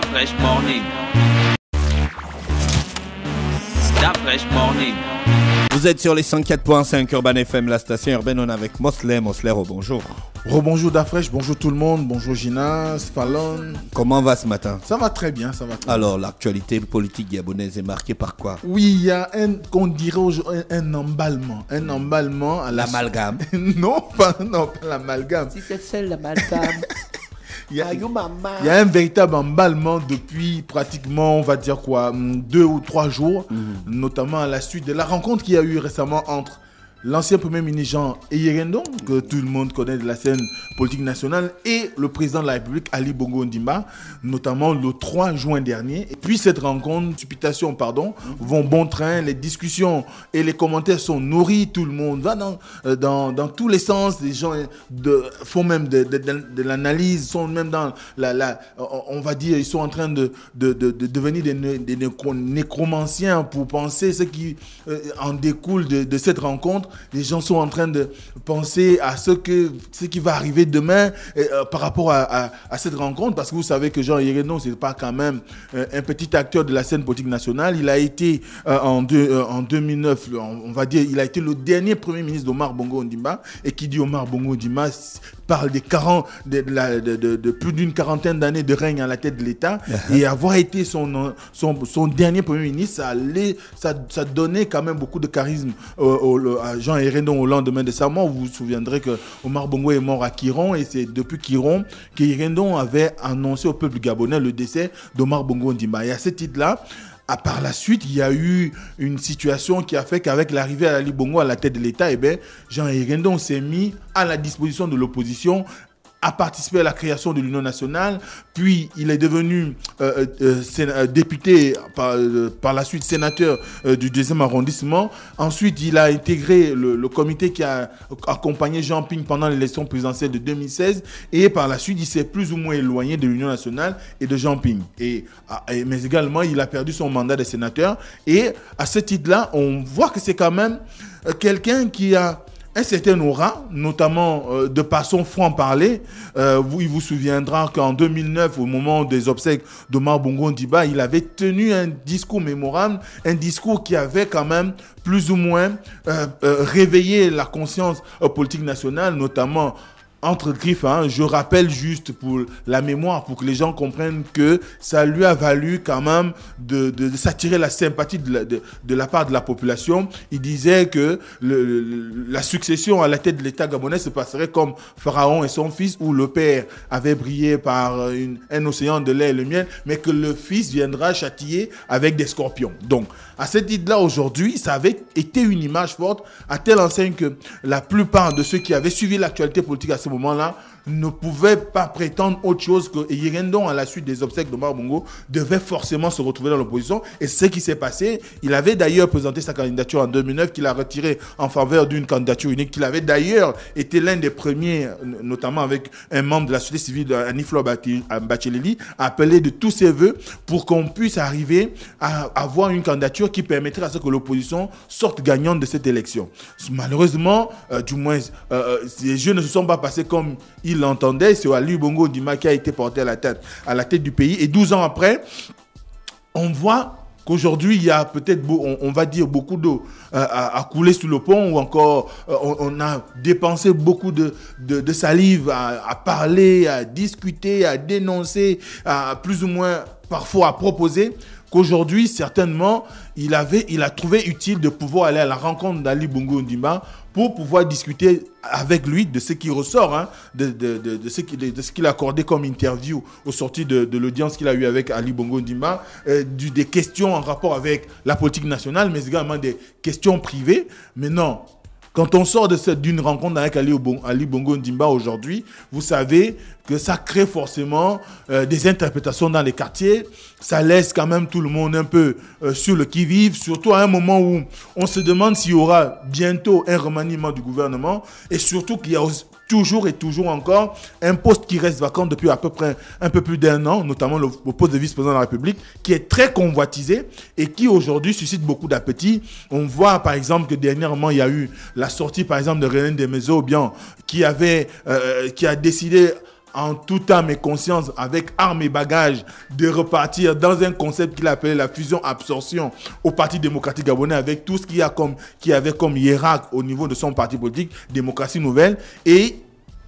Stop Fresh Morning. Stop Fresh Morning. Vous êtes sur les 104.5 Urban FM, la station urbaine. On est avec Mosley. Mosley, oh, bonjour. Rebonjour Dafresh, bonjour tout le monde, bonjour Gina, Fallon. Comment va ce matin? Ça va très bien, ça va très Alors, l'actualité politique gabonaise est marquée par quoi? Oui, il y a un, qu'on dirait aujourd'hui, un, un emballement. Un emballement à la. L'amalgame. non, pas, non, pas l'amalgame. Si c'est celle l'amalgame. Il y, a, il y a un véritable emballement depuis pratiquement, on va dire quoi, hum, deux ou trois jours, notamment à la suite de la rencontre qu'il y a eu récemment entre l'ancien Premier ministre Jean Eyerendo, que tout le monde connaît de la scène politique nationale, et le président de la République Ali Bongo Ondimba, notamment le 3 juin dernier. Et puis cette rencontre, supputation, pardon, vont bon train, les discussions et les commentaires sont nourris, tout le monde va dans, euh, dans, dans tous les sens, les gens de, font même de, l'analyse, sont même dans la, la, on va dire, ils sont en train de, de, de, de devenir des, des nécro- nécromanciens pour penser ce qui euh, en découle de cette rencontre. Les gens sont en train de penser à ce, que, ce qui va arriver demain euh, par rapport à, cette rencontre, parce que vous savez que Jean Yerenon, c'est pas quand même euh, un petit acteur de la scène politique nationale. Il a été euh, en, deux- euh, en 2009, le- on va dire, il a été le dernier premier ministre d'Omar Bongo Ondimba, et qui dit Omar Bongo Ondimba parle des 40, de, de plus d'une quarantaine d'années de règne à la tête de l'État, et avoir été son, son, son dernier premier ministre, ça, allait, ça, ça donnait quand même beaucoup de charisme au- au- à Jean Hérendon au lendemain de sa mort. Vous vous souviendrez que Omar Bongo est mort à Quiron, et c'est depuis Quiron que Hérendon avait annoncé au peuple gabonais le décès d'Omar Bongo Ondimba. Et à ce titre-là, par la suite, il y a eu une situation qui a fait qu'avec l'arrivée à Ali Bongo à la tête de l'État, eh ben, Jean Hérendon s'est mis à la disposition de l'opposition a participé à la création de l'Union nationale, puis il est devenu euh, euh, euh, député, par, par la suite sénateur du deuxième arrondissement. Ensuite, il a intégré le, comité qui a accompagné Jean Ping pendant l'élection présidentielle de 2016, et par la suite, il s'est plus ou moins éloigné de l'Union nationale et de Jean Ping. Ah, et- mais également, il a perdu son mandat de sénateur. Et à ce titre-là, on voit que c'est quand même quelqu'un qui a un certain aura, notamment euh, de par son franc-parler. Euh, il vous souviendra qu'en 2009, au moment des obsèques d'Omar Bongo Ndiba, il avait tenu un discours mémorable, un discours qui avait quand même plus ou moins euh, réveillé la conscience politique nationale, notamment entre griffes, hein, je rappelle juste pour la mémoire, pour que les gens comprennent que ça lui a valu quand même de, de, de s'attirer la sympathie de la, de, de la part de la population. Il disait que le, la succession à la tête de l'État gabonais se passerait comme Pharaon et son fils, où le père avait brillé par une- un océan de lait et le miel, mais que le fils viendra châtier avec des scorpions. Donc, à ce titre-là, aujourd'hui, ça avait été une image forte, à telle enseigne que la plupart de ceux qui avaient suivi l'actualité politique à ce moment-là ne pouvaient pas prétendre autre chose que Yerendon, à la suite des obsèques de Bongo, devait forcément se retrouver dans l'opposition. Et ce qui s'est passé, il avait d'ailleurs présenté sa candidature en 2009, qu'il a retiré en faveur d'une candidature unique, qu'il avait d'ailleurs été l'un des premiers, notamment avec un membre de la société civile, Aniflo Bacheleli, à appeler de tous ses voeux pour qu'on puisse arriver à avoir une candidature qui permettrait à ce que l'opposition sorte gagnante de cette élection. Malheureusement, euh, du moins, euh, euh, les jeux ne se sont pas passés comme l'entendaient. C'est Ali Bongo Dima qui a été porté à la tête, à la tête du pays. Et 12 ans après, on voit qu'aujourd'hui, il y a peut-être, on, va dire, beaucoup d'eau euh, à, couler sous le pont ou encore euh, on, a dépensé beaucoup de, salive à, parler, à discuter, à dénoncer, à plus ou moins parfois à proposer qu'aujourd'hui, certainement, il, avait, il a trouvé utile de pouvoir aller à la rencontre d'Ali Bongo Ndimba pour pouvoir discuter avec lui de ce qui ressort, hein, de, de, ce qu'il a accordé comme interview au sorti de, l'audience qu'il a eu avec Ali Bongo Ndimba, euh, des questions en rapport avec la politique nationale, mais également des questions privées. Mais non, quand on sort d'une rencontre avec Ali, Ali Bongo Ndimba aujourd'hui, vous savez que ça crée forcément euh, des interprétations dans les quartiers. Ça laisse quand même tout le monde un peu euh, sur le qui-vive, surtout à un moment où on se demande s'il y aura bientôt un remaniement du gouvernement et surtout qu'il y a toujours et toujours encore un poste qui reste vacant depuis à peu près un peu plus d'un an, notamment le, poste de vice-président de la République, qui est très convoitisé et qui aujourd'hui suscite beaucoup d'appétit. On voit par exemple que dernièrement il y a eu la sortie par exemple de René Desmaisons, bien euh, qui a décidé en tout âme et conscience, avec armes et bagages, de repartir dans un concept qu'il appelait la fusion-absorption au Parti démocratique gabonais, avec tout ce qu'il y a comme, qui avait comme hiérarque au niveau de son parti politique, Démocratie Nouvelle. Et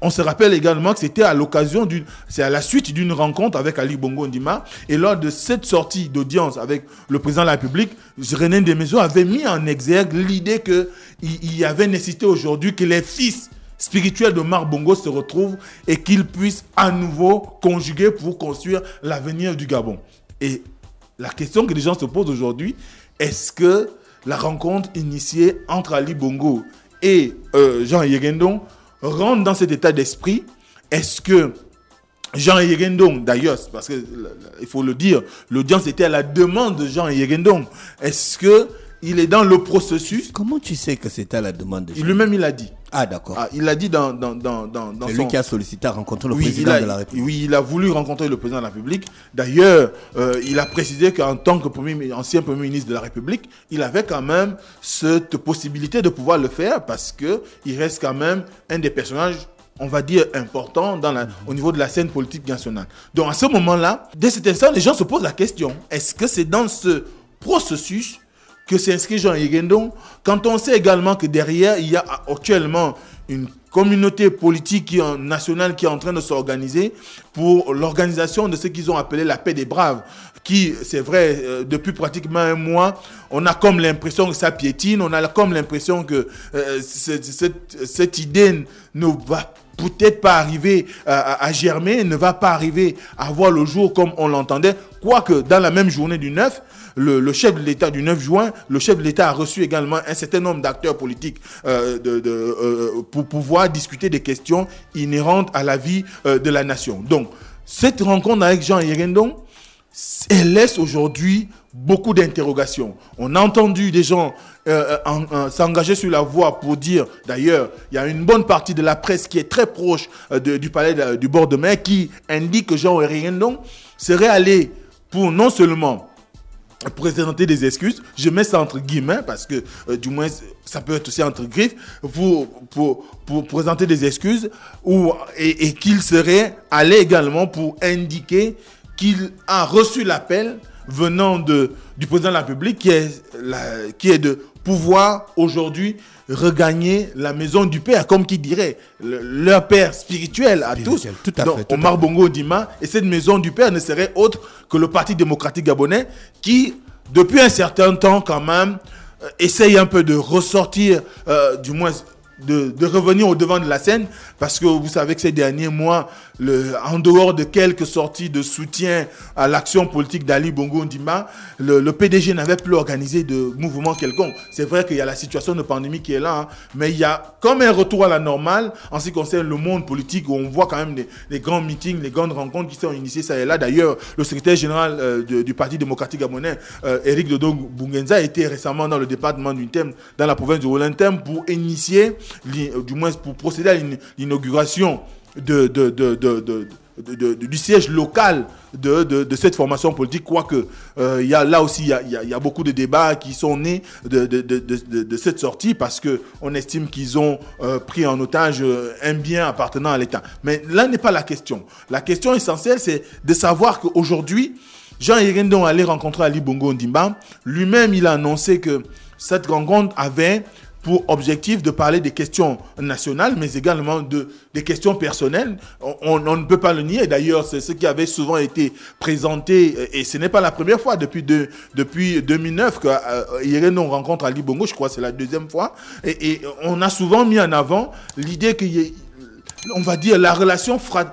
on se rappelle également que c'était à l'occasion d'une, c'est à la suite d'une rencontre avec Ali Bongo Ndima. Et lors de cette sortie d'audience avec le président de la République, René Desmaisons avait mis en exergue l'idée qu'il y avait nécessité aujourd'hui que les fils spirituel de Mar Bongo se retrouve et qu'il puisse à nouveau conjuguer pour construire l'avenir du Gabon. Et la question que les gens se posent aujourd'hui, est-ce que la rencontre initiée entre Ali Bongo et euh, Jean Yegendon rentre dans cet état d'esprit? Est-ce que Jean Yegendong, d'ailleurs, parce qu'il faut le dire, l'audience était à la demande de Jean Yegendong. Est-ce que il est dans le processus? Comment tu sais que c'était à la demande de Lui-même, il a dit. Ah, d'accord. Ah, il a dit dans, dans, dans, dans, C'est lui qui a sollicité à rencontrer le président de la République. Oui, il a voulu rencontrer le président de la République. D'ailleurs, euh, il a précisé qu'en tant que premier, ancien Premier ministre de la République, il avait quand même cette possibilité de pouvoir le faire parce qu'il reste quand même un des personnages on va dire, importants dans la, au niveau de la scène politique nationale. Donc à ce moment-là, dès cet instant, les gens se posent la question, est-ce que c'est dans ce processus que s'inscrit Jean Yegendon, quand on sait également que derrière, il y a actuellement une communauté politique nationale qui est en train de s'organiser pour l'organisation de ce qu'ils ont appelé la paix des braves, qui, c'est vrai, euh, depuis pratiquement un mois, on a comme l'impression que ça piétine, on a comme l'impression que euh, cette, idée ne va peut-être pas arriver à, germer, ne va pas arriver à voir le jour comme on l'entendait, quoique dans la même journée du 9, le, chef de l'État du 9 juin, le chef de l'État a reçu également un certain nombre d'acteurs politiques euh, pour pouvoir discuter des questions inhérentes à la vie de la nation. Donc, cette rencontre avec Jean Yerendon, elle laisse aujourd'hui beaucoup d'interrogations. On a entendu des gens s'engager sur la voie pour dire, d'ailleurs, il y a une bonne partie de la presse qui est très proche du palais du bord de mer qui indique que Jean Yerendon serait allé pour non seulement présenter des excuses. Je mets ça entre guillemets parce que euh, du moins ça peut être aussi entre griffes pour, présenter des excuses ou, et, qu'il serait allé également pour indiquer qu'il a reçu l'appel venant de, du président de la République qui est, qui est de pouvoir aujourd'hui regagner la maison du Père, comme qui dirait, leur Père spirituel à tous. Tout à fait, Omar Bongo Dima. Et cette maison du Père ne serait autre que le Parti démocratique gabonais qui, depuis un certain temps quand même, euh, essaye un peu de ressortir, euh, du moins de, revenir au devant de la scène, parce que vous savez que ces derniers mois, en dehors de quelques sorties de soutien à l'action politique d'Ali Bongo Ndima, le, PDG n'avait plus organisé de mouvement quelconque. C'est vrai qu'il y a la situation de pandémie qui est là, hein, mais il y a comme un retour à la normale en ce qui concerne le monde politique, où on voit quand même des, grands meetings, les grandes rencontres qui sont initiées ça et là. D'ailleurs, le secrétaire général euh, du Parti démocratique gabonais, euh, Eric Dodong Bungenza, a été récemment dans le département du thème, dans la province du Wolin-Thème, pour initier, du moins pour procéder à l'inauguration de, de, de, du siège local de, cette formation politique, quoique euh, y a, là aussi il y a, y a, beaucoup de débats qui sont nés de, cette sortie parce qu'on estime qu'ils ont euh, pris en otage euh, un bien appartenant à l'État. Mais là n'est pas la question. La question essentielle, c'est de savoir qu'aujourd'hui, Jean Yerendon allait rencontrer Ali Bongo Ndimba. Lui-même, il a annoncé que cette rencontre avait pour objectif de parler des questions nationales, mais également de, des questions personnelles. On, ne peut pas le nier. D'ailleurs, c'est ce qui avait souvent été présenté, et ce n'est pas la première fois depuis, de, depuis 2009 que euh, rencontre Ali Bongo, je crois que c'est la deuxième fois, et, on a souvent mis en avant l'idée qu'il on va dire, la relation euh,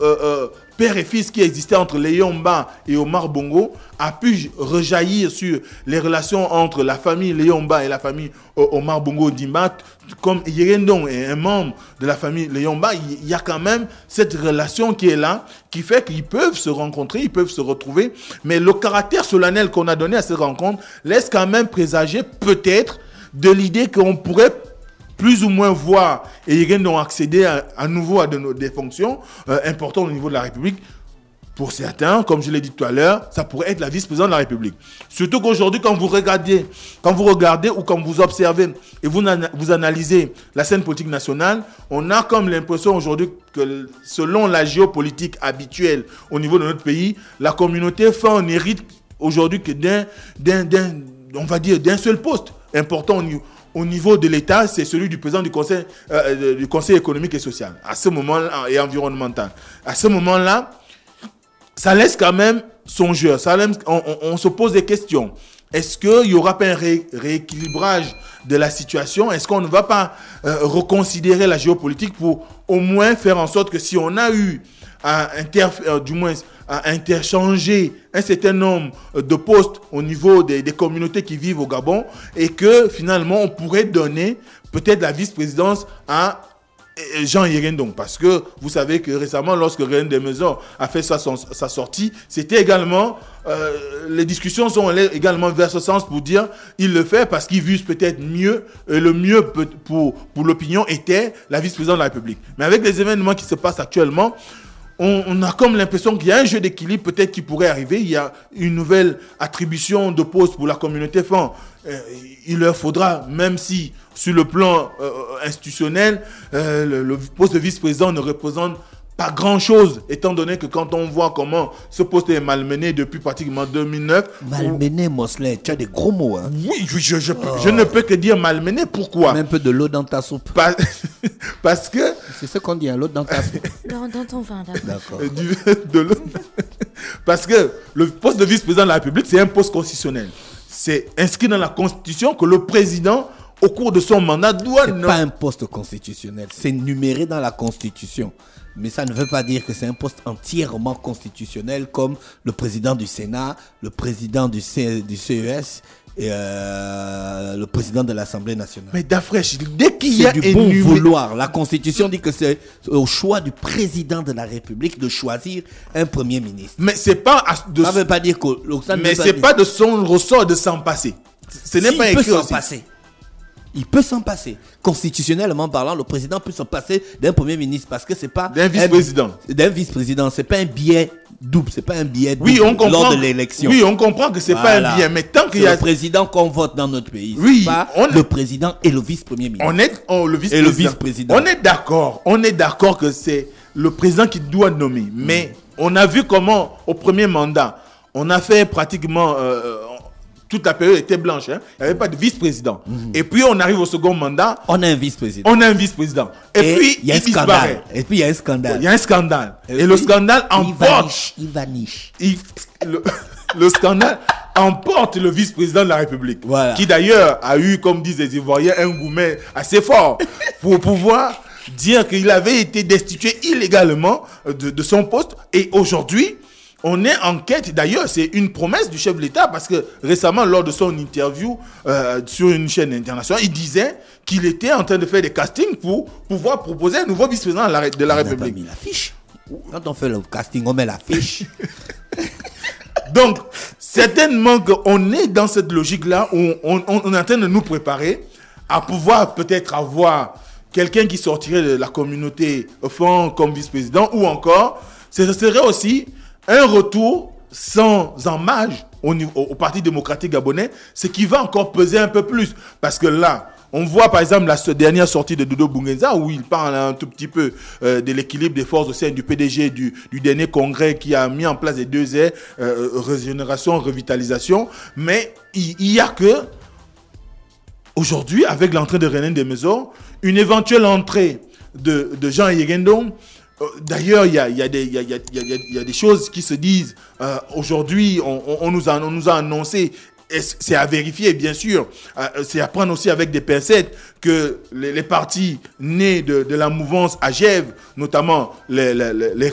euh, euh, père et fils qui existait entre Léomba et Omar Bongo a pu rejaillir sur les relations entre la famille Léomba et la famille Omar Bongo Dimba. Comme Yerendon est un membre de la famille Léomba, il y a quand même cette relation qui est là, qui fait qu'ils peuvent se rencontrer, ils peuvent se retrouver. Mais le caractère solennel qu'on a donné à cette rencontre laisse quand même présager peut-être de l'idée qu'on pourrait plus ou moins voir et ils ont accédé à, nouveau à des fonctions euh, importantes au niveau de la République Pour certains, comme je l'ai dit tout à l'heure, ça pourrait être la vice-présidente de la République. Surtout qu'aujourd'hui, quand vous regardez, quand vous regardez ou quand vous observez et vous, analysez la scène politique nationale, on a comme l'impression aujourd'hui que selon la géopolitique habituelle au niveau de notre pays, la communauté fait un hérite aujourd'hui que d'un, on va dire, d'un seul poste important au niveau de l'État, c'est celui du président du Conseil, euh, du Conseil économique et social, à ce moment-là, et environnemental. À ce moment-là, ça laisse quand même songeur. Ça on, se pose des questions. Est-ce qu'il y aura pas un rééquilibrage de la situation? Est-ce qu'on ne va pas euh, reconsidérer la géopolitique pour au moins faire en sorte que si on a eu à euh, du moins à interchanger un certain nombre de postes au niveau des, des, communautés qui vivent au Gabon et que finalement on pourrait donner peut-être la vice-présidence à Jean Yerendong, parce que vous savez que récemment, lorsque Rien des a fait sa, sa sortie, c'était également, euh, les discussions sont allées également vers ce sens pour dire, il le fait parce qu'il vise peut-être mieux, et le mieux pour, pour l'opinion était la vice-présidente de la République. Mais avec les événements qui se passent actuellement, on, a comme l'impression qu'il y a un jeu d'équilibre peut-être qui pourrait arriver. Il y a une nouvelle attribution de poste pour la communauté. Euh, il leur faudra, même si sur le plan euh, institutionnel, euh, le, poste de vice-président ne représente pas grand-chose, étant donné que quand on voit comment ce poste est malmené depuis pratiquement 2009... Malmené, Mosley, tu as des gros mots. Hein. Oui, je, je, ne peux que dire malmené. Pourquoi? Mets un peu de l'eau dans ta soupe. Parce que... C'est ce qu'on dit, hein, l'eau dans ta soupe. dans ton vin, d'accord. de l'eau. Parce que le poste de vice-président de la République, c'est un poste constitutionnel. C'est inscrit dans la Constitution que le président au cours de son mandat doit... Ce n'est pas un poste constitutionnel, c'est numéré dans la Constitution mais ça ne veut pas dire que c'est un poste entièrement constitutionnel comme le président du Sénat, le président du, CES et euh, le président de l'Assemblée nationale. Mais d'afresh, dès qu'il y a du bon vouloir, la Constitution dit que c'est au choix du président de la République de choisir un premier ministre. Mais c'est pas de ça veut pas dire que mais c'est pas, de son ressort de s'en passer. Ce n'est pas écrit peut s'en passer. Il peut s'en passer. Constitutionnellement parlant, le président peut s'en passer d'un premier ministre parce que c'est pas d'un vice-président. D'un vice-président, c'est pas un billet double, c'est pas un billet double oui, on comprend, lors de l'élection. Oui, on comprend que c'est pas un billet, mais tant qu'il y a le président qu'on vote dans notre pays, oui, pas le président et le vice-premier ministre. On est le vice-président. on est d'accord, on est d'accord que c'est le président qui doit nommer, mais on a vu comment au premier mandat, on a fait pratiquement euh, toute la période était blanche. Hein. Il n'y avait pas de vice-président. Mhm. Et puis, on arrive au second mandat. On a un vice-président. On a un vice-président. Et, puis, il y a un scandale. Et puis, il y a un scandale. Il y a un scandale. Et, le scandale emporte. Il vaniche. le, scandale emporte le vice-président de la République. Qui d'ailleurs a eu, comme disent les Ivoiriens, un gourmet assez fort pour pouvoir dire qu'il avait été destitué illégalement de, de son poste. Et aujourd'hui, on est en quête, d'ailleurs, c'est une promesse du chef de l'État parce que récemment, lors de son interview euh, sur une chaîne internationale, il disait qu'il était en train de faire des castings pour pouvoir proposer un nouveau vice-président de la, de la République. mis l'affiche. Quand on fait le casting, on met l'affiche. Donc, certainement qu'on est dans cette logique-là où on, on, est en train de nous préparer à pouvoir peut-être avoir quelqu'un qui sortirait de la communauté fond comme vice-président ou encore, ce serait aussi un retour sans emmage au, au, Parti démocratique gabonais, ce qui va encore peser un peu plus. Parce que là, on voit par exemple la dernière sortie de Dodo Bungenza où il parle un tout petit peu euh, de l'équilibre des forces au sein du PDG du, dernier congrès qui a mis en place les deux airs, euh, régénération, revitalisation. Mais il y, a que, aujourd'hui, avec l'entrée de René Desmaisons, une éventuelle entrée de, de Jean Yegendong D'ailleurs, il y a, des choses qui se disent. Euh, aujourd'hui, on, nous a, nous a annoncé, c'est à vérifier bien sûr, euh, c'est à prendre aussi avec des pincettes que les, partis nés de, la mouvance AGEV, notamment les, les,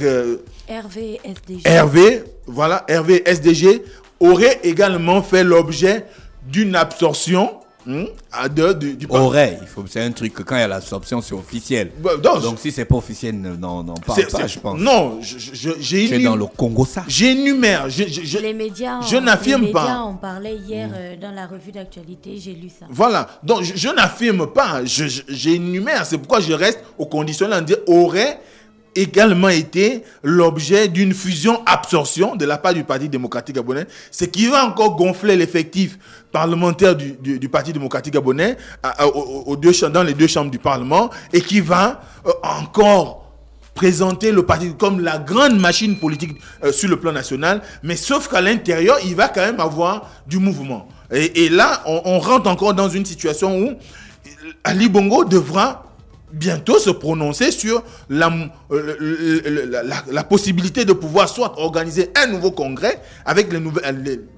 RV, SDG. RV, voilà, RV, SDG, auraient également fait l'objet d'une absorption Hmm? À deux, du, du Oreille, c'est un truc que quand il y a l'absorption, c'est officiel. Bah, donc, si c'est pas officiel, non, non, pas, pas je pense. Non, j'ai C'est dans le Congo ça. J'énumère. les médias. Je n'affirme pas. Les médias en parlait hier euh, dans la revue d'actualité. J'ai lu ça. Voilà. Donc je, n'affirme pas. J'énumère. C'est pourquoi je reste au conditionnel en dire aurait également été l'objet d'une fusion-absorption de la part du Parti démocratique gabonais, ce qui va encore gonfler l'effectif parlementaire du, Parti démocratique gabonais aux, deux, dans les deux chambres du Parlement et qui va euh, encore présenter le parti comme la grande machine politique euh, sur le plan national, mais sauf qu'à l'intérieur, il va quand même avoir du mouvement. Et, là, on, on, rentre encore dans une situation où Ali Bongo devra bientôt se prononcer sur la, euh, la, possibilité de pouvoir soit organiser un nouveau congrès avec les,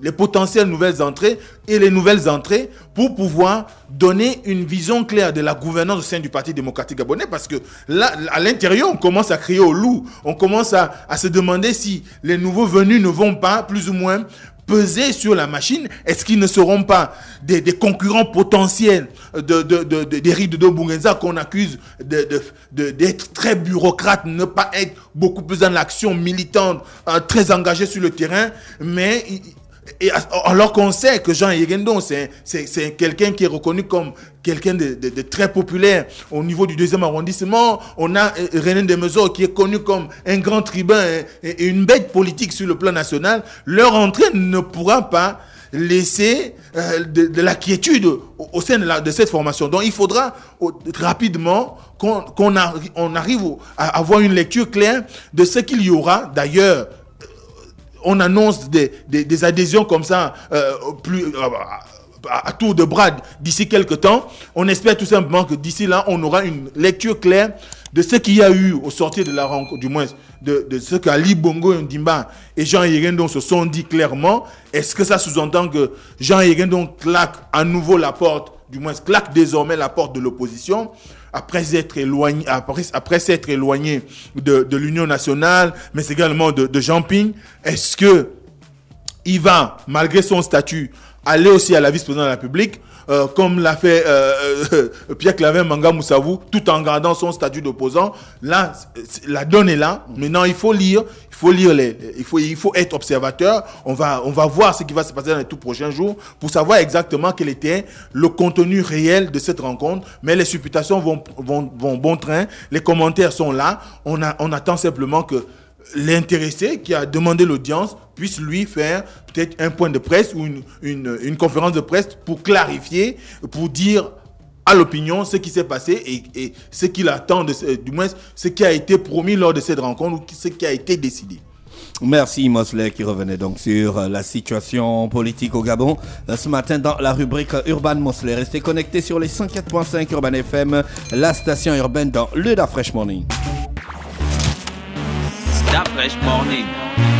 les, potentielles nouvelles entrées et les nouvelles entrées pour pouvoir donner une vision claire de la gouvernance au sein du Parti démocratique gabonais parce que là, à l'intérieur, on commence à crier au loup, on commence à, à se demander si les nouveaux venus ne vont pas plus ou moins peser sur la machine Est-ce qu'ils ne seront pas des, concurrents potentiels de, de, de, de qu'on accuse d'être très bureaucrate, ne pas être beaucoup plus dans l'action militante, euh, très engagé sur le terrain, mais et alors qu'on sait que Jean Yegendon, c'est quelqu'un qui est reconnu comme quelqu'un de, très populaire au niveau du deuxième arrondissement. On a euh, René Demezor qui est connu comme un grand tribun et, une bête politique sur le plan national. Leur entrée ne pourra pas laisser euh, de, la quiétude au, sein de, cette formation. Donc il faudra rapidement qu'on arrive à avoir une lecture claire de ce qu'il y aura. D'ailleurs, on annonce des, adhésions comme ça euh, euh, à, tour de bras d'ici quelques temps. On espère tout simplement que d'ici là, on aura une lecture claire de ce qu'il y a eu au sortir de la rencontre, du moins de, ce qu'Ali Bongo Ndimba et Jean Yegendon se sont dit clairement. Est-ce que ça sous-entend que Jean Yegendon claque à nouveau la porte, du moins claque désormais la porte de l'opposition? Après être éloigné, s'être éloigné de, l'Union nationale, mais également de, Jean Ping, est-ce que il va, malgré son statut, aller aussi à la vice-présidence de la République euh, comme l'a fait euh, euh, Pierre Clavin Manga Moussavou, tout en gardant son statut d'opposant. Là, la donne est là. Maintenant, il faut lire, il faut lire les, il faut, il faut être observateur. On va, on va voir ce qui va se passer dans les tout prochains jours pour savoir exactement quel était le contenu réel de cette rencontre. Mais les supputations vont, vont, vont bon train. Les commentaires sont là. On, a, on attend simplement que l'intéressé qui a demandé l'audience puisse lui faire peut-être un point de presse ou une, une, conférence de presse pour clarifier, pour dire à l'opinion ce qui s'est passé et, ce qu'il attend, de, du moins ce qui a été promis lors de cette rencontre ou ce qui a été décidé. Merci Mosley qui revenait donc sur la situation politique au Gabon euh, ce matin dans la rubrique Urban Mosley. Restez connectés sur les 104.5 Urban FM, la station urbaine dans le Da Fresh Morning. Dapresh Morning.